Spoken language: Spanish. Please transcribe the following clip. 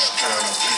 Spanish.